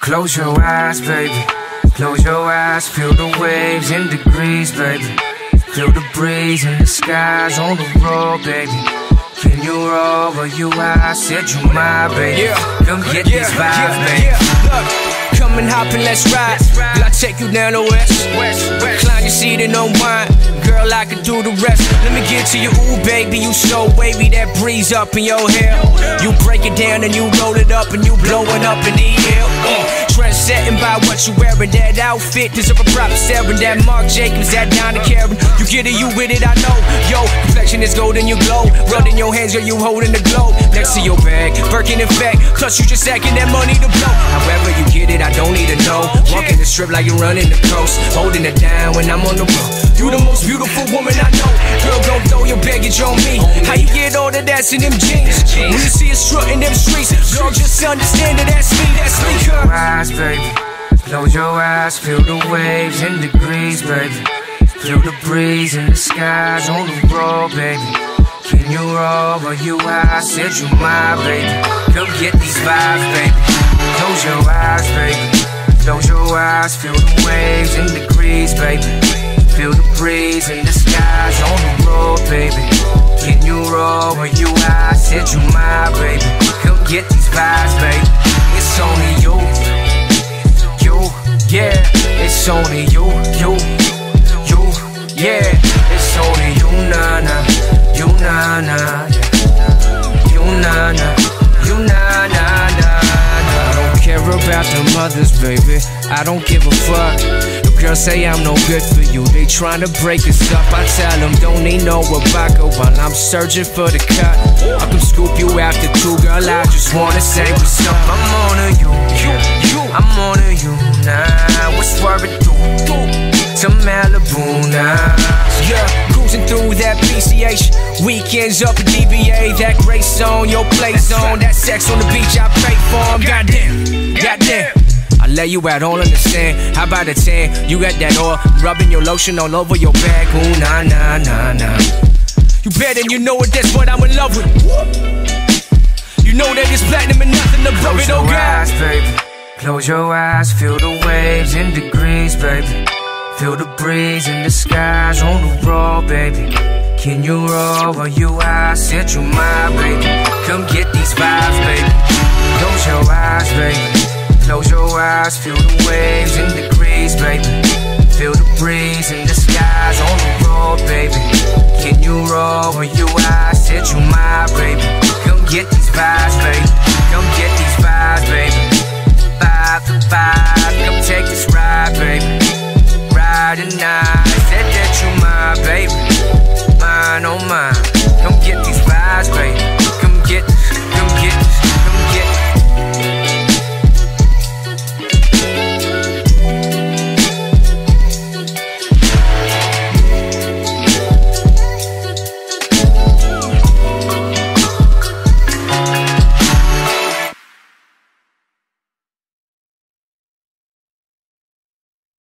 Close your eyes, baby. Close your eyes, feel the waves in degrees, baby. Feel the breeze in the skies on the road, baby. Can you roll where you I Said you my baby. Yeah. Come get yeah, these vibes, yeah, baby. Yeah. And hop and let's ride. Girl, I take you down the west. Recline your seat and unwind. Girl, I can do the rest. Let me get to you, ooh, baby. You so wavy, that breeze up in your hair. You break it down and you roll it up and you blowing up in the air. Uh, trendsetting by what you wearing. That outfit deserve a proper staring. That Marc Jacobs, that Donna Karan. Get it, you with it, I know. Yo, complexion is golden, you glow. Rubbing your hands, girl, you holding the glow. Next to your bag, Birkin in fact. Plus, you just acting that money to blow. However, you get it, I don't need to know. Walking the strip like you're running the coast. Holding it down when I'm on the road. You the most beautiful woman I know. Girl, don't throw your baggage on me. How you get all the that in them jeans? When you see us strutting them streets, girl, just understand that that's me, that's me, Close your eyes, baby. Close your eyes, feel the waves in degrees, baby. Feel the breeze in the skies on the road, baby. Can you roll where you are? Said you my baby. Come get these vibes, baby. Close your eyes, baby. Close your eyes, feel the waves in degrees, baby. Feel the breeze in the skies on the road, baby. Can you roll where you are? Said you my baby. Come get these vibes, baby. It's only you, you, yeah. It's only you, you, yeah. It's only you, na na, you na na, yeah. you na na, you na na na na. I don't care about the mothers, baby. I don't give a fuck. Girls say I'm no good for you. They tryna break us up. I tell them don't need no Rebecca while I'm searching for the cut. I can scoop you after two, girl. I just wanna say what's up. I'm on to you, you, you. I'm on to Weekends up at DBA. That great zone, your play zone. That sex on the beach, I pray for 'em. Goddamn, goddamn. I lay you out, all understand. How about a 10? You got that oil, rubbing your lotion all over your back. Ooh, nah, nah, nah, nah. You bet and you know it, that's what I'm in love with. You know that it's platinum and nothing above Close it, oh your God. eyes, baby. Close your eyes, feel the waves in degrees, baby. Feel the breeze in the skies on the road, baby. Can you roll where you are? Said you my baby. Come get these vibes, baby. Close your eyes, baby. Close your eyes, feel the waves in degrees, baby. Feel the breeze in the skies on the road, baby. Can you roll where you are? Said you my baby. Come get these vibes, baby. Come get these vibes, baby. Vibe for vibe, come take this ride, baby. Ride tonight, said that you my baby mine, oh mine. Don't get these vibes, baby.